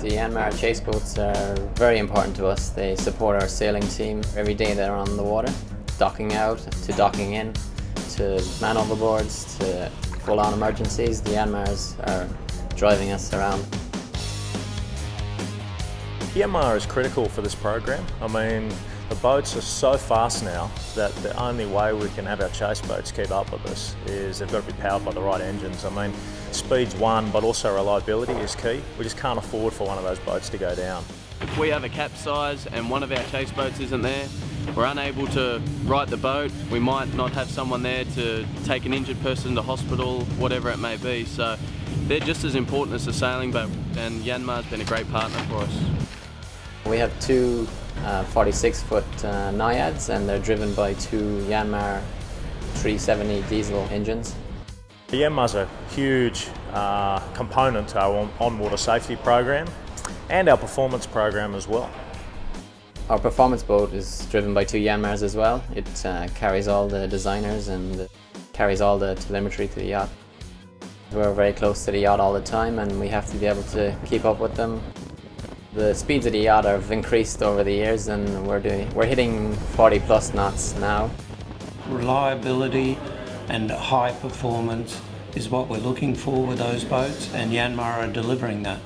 The Yanmar chase boats are very important to us. They support our sailing team every day they're on the water, docking out to docking in, to man overboards, to full-on emergencies. The Yanmars are driving us around. Yanmar is critical for this program. I mean, the boats are so fast now that the only way we can have our chase boats keep up with us is they've got to be powered by the right engines. I mean, speed's one, but also reliability is key. We just can't afford for one of those boats to go down. If we have a capsize and one of our chase boats isn't there, we're unable to right the boat. We might not have someone there to take an injured person to hospital, whatever it may be. So they're just as important as the sailing boat, and Yanmar's been a great partner for us. We have two 46 foot uh, Naiads and they're driven by two Yanmar 370 diesel engines. The Yanmar's a huge uh, component to our on-water safety program and our performance program as well. Our performance boat is driven by two Yanmars as well. It uh, carries all the designers and carries all the telemetry to the yacht. We're very close to the yacht all the time and we have to be able to keep up with them. The speeds of the yacht have increased over the years and we're, doing, we're hitting 40 plus knots now. Reliability and high performance is what we're looking for with those boats and Yanmar are delivering that.